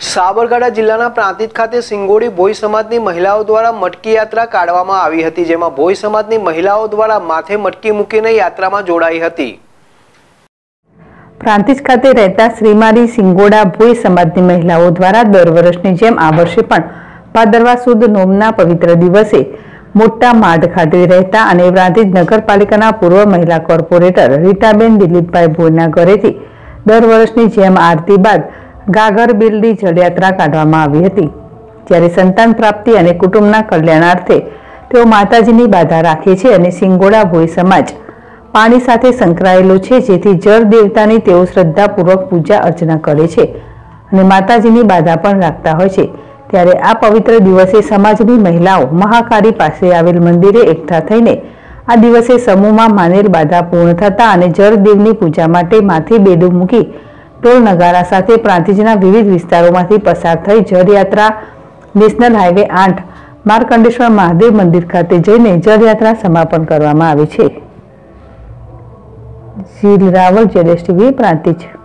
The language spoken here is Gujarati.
સાબરકાંઠા જિલ્લાના પ્રાંતિજ ખાતે સિંગોડી ભોઈ સમાજની મહિલાઓ દ્વારા મટકી યાત્રા કાઢવામાં આવી હતી, જેમાં ભોઈ સમાજની મહિલાઓ દ્વારા માથે મટકી મૂકીને યાત્રામાં જોડાઈ હતી. પ્રાંતિજ ખાતે રહેતા શ્રીમારી સિંગોડા ભોઈ સમાજની મહિલાઓ દ્વારા દર વર્ષની જેમ આ વર્ષે પણ ભાદરવા સુદ નોમના પવિત્ર દિવસે મોટા માઢ ખાતે રહેતા અને પ્રાંતિજ નગરપાલિકાના પૂર્વ મહિલા કોર્પોરેટર રીટાબેન દિલીપભાઈ ભોઈના ઘરેથી દર વર્ષની જેમ આરતી બાદ ગાગર બિલની જળયાત્રા કાઢવામાં આવી હતી. જ્યારે સંતાન પ્રાપ્તિ અને કુટુંબના કલ્યાણાર્થે તેઓ માતાજીની બાધા રાખે છે અને સિંગોડા ભોઈ સમાજ પાણી સાથે સંકળાયેલો છે, જેથી જળ દેવતાની તેઓ શ્રદ્ધાપૂર્વક પૂજા અર્ચના કરે છે અને માતાજીની બાધા પણ રાખતા હોય છે. ત્યારે આ પવિત્ર દિવસે સમાજની મહિલાઓ મહાકાળી પાસે આવેલ મંદિરે એકઠા થઈને આ દિવસે સમૂહમાં માનેલ બાધા પૂર્ણ થતા અને જળદેવની પૂજા માટે માથે બેડું મૂકી ઢોલ નગારા સાથે પ્રાંતિજના વિવિધ વિસ્તારોમાંથી પસાર થઈ જળયાત્રા નેશનલ હાઈવે આઠ, માર્કંડેશ્વર મહાદેવ મંદિર ખાતે જઈને જળયાત્રા સમાપન કરવામાં આવે છે. જીલ રાવલ જેડેશ ટીવી, પ્રાંતિજ.